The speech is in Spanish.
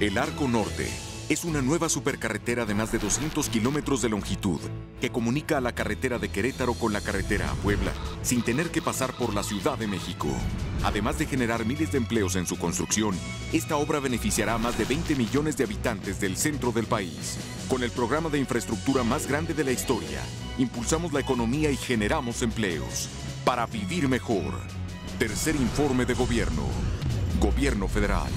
El Arco Norte es una nueva supercarretera de más de 200 kilómetros de longitud que comunica a la carretera de Querétaro con la carretera a Puebla sin tener que pasar por la Ciudad de México. Además de generar miles de empleos en su construcción, esta obra beneficiará a más de 20 millones de habitantes del centro del país. Con el programa de infraestructura más grande de la historia, impulsamos la economía y generamos empleos. Para vivir mejor. Tercer informe de gobierno. Gobierno federal.